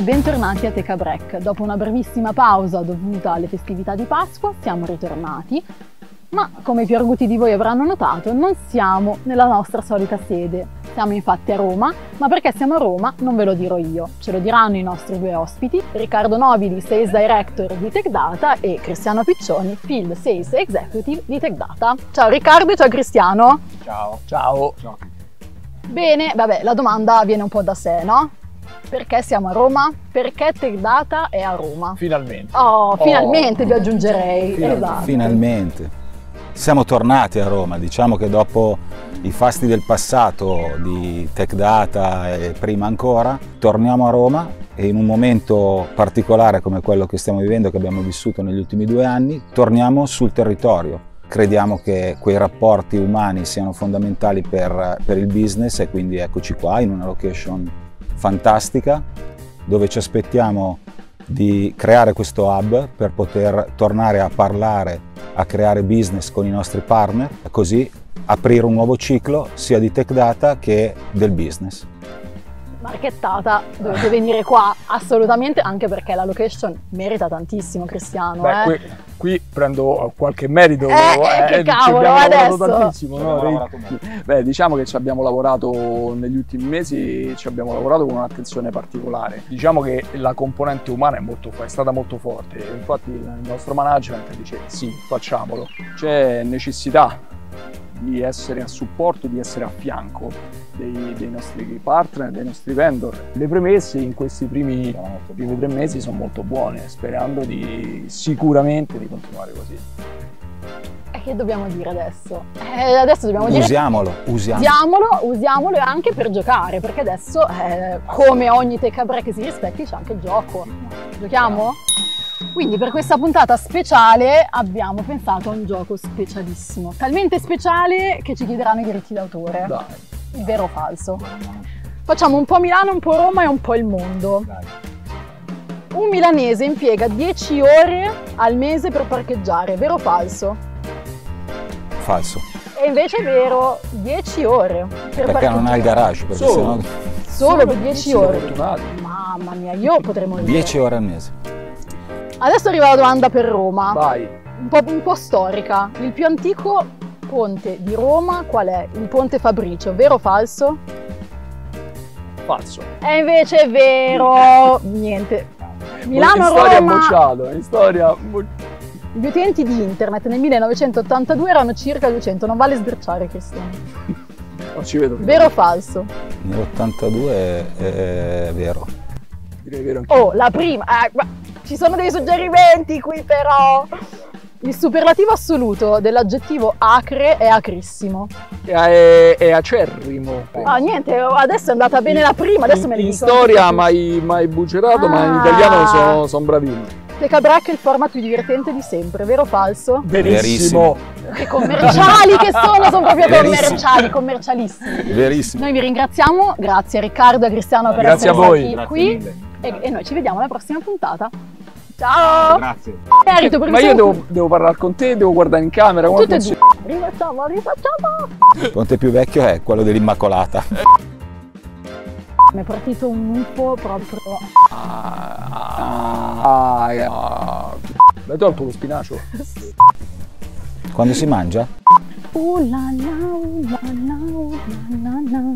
e bentornati a Teca Break. Dopo una brevissima pausa dovuta alle festività di Pasqua siamo ritornati, ma come i più arguti di voi avranno notato non siamo nella nostra solita sede. Siamo infatti a Roma, ma perché siamo a Roma non ve lo dirò io, ce lo diranno i nostri due ospiti, Riccardo Nobili, Sales Director di TechData e Cristiano Piccioni, Field Sales Executive di TechData. Ciao Riccardo e ciao Cristiano. Ciao. Ciao. Ciao. Bene, vabbè, la domanda viene un po' da sé, no? Perché siamo a Roma? Perché TechData è a Roma? Finalmente. Oh, finalmente Oh. vi aggiungerei. Finalmente. Esatto. Finalmente. Siamo tornati a Roma, diciamo che dopo i fasti del passato di Tech Data e prima ancora, torniamo a Roma e in un momento particolare come quello che stiamo vivendo, che abbiamo vissuto negli ultimi due anni, torniamo sul territorio. Crediamo che quei rapporti umani siano fondamentali per, per il business e quindi eccoci qua in una location fantastica dove ci aspettiamo di creare questo hub per poter tornare a parlare, a creare business con i nostri partner e così aprire un nuovo ciclo sia di tech data che del business. Marchettata, dovete venire qua assolutamente, anche perché la location merita tantissimo, Cristiano. Beh, eh. qui, qui prendo qualche merito. Eh, eh, che ci cavolo, abbiamo lavorato adesso. tantissimo. Ci abbiamo no? Beh, diciamo che ci abbiamo lavorato negli ultimi mesi, ci abbiamo lavorato con un'attenzione particolare. Diciamo che la componente umana è, molto, è stata molto forte. Infatti il nostro management dice sì, facciamolo. C'è necessità di essere a supporto, di essere a fianco dei, dei nostri partner, dei nostri vendor. Le premesse in questi primi, primi tre mesi sono molto buone, sperando di sicuramente di continuare così. E che dobbiamo dire adesso? Eh, adesso dobbiamo dire Usiamolo, usiamolo. usiamolo, usiamolo e anche per giocare, perché adesso, eh, come ogni teca break che si rispecchi, c'è anche il gioco. Giochiamo? Quindi per questa puntata speciale abbiamo pensato a un gioco specialissimo, talmente speciale che ci chiederanno i diritti d'autore. Dai, Vero o falso? Facciamo un po' Milano, un po' Roma e un po' il mondo. dai. Un milanese impiega 10 ore al mese per parcheggiare, vero o falso? Falso. E invece è vero, 10 ore per Perché non ha il garage, perché Solo. sennò Solo per 10 ore. Mamma mia, io potrei morire. 10 ore al mese. Adesso arriva la domanda per Roma, Vai. un po', un po' storica. Il più antico ponte di Roma qual è? Il ponte Fabricio, vero o falso? Falso. E invece è vero, niente. Milano, in storia Roma, bocciato, in storia gli utenti di internet nel 1982 erano circa 200, non vale sbirciare Cristiano. non ci vedo. Vero o falso? Nell'82 è, è vero. Direi vero anche. Oh, la prima, eh, ci sono dei suggerimenti qui però. Il superlativo assoluto dell'aggettivo acre è acrissimo. È, è acerrimo. Ah, niente, adesso è andata bene la prima, adesso me ne in, in storia mai, mai bucerato, ma in Ah. italiano sono son bravini. Teca Break è il format più divertente di sempre, vero o falso? Verissimo. Che commerciali che sono, sono proprio Verissimo. commerciali, commercialissimi. Verissimo. Noi vi ringraziamo, grazie a Riccardo e a Cristiano per Grazie essere a voi. stati Grazie qui mille. e, e noi ci vediamo alla prossima puntata. Ciao! Grazie. Merito, Ma io devo, devo parlare con te, devo guardare in camera. come tutte e funziona? due. Rifacciamo, rifacciamo! Il ponte più vecchio è quello dell'Immacolata. Mi è partito un UFO proprio. Ah, ah, ah. L'hai tolto lo spinacio? Quando si mangia? Uh la la, uh la la, uh la la la.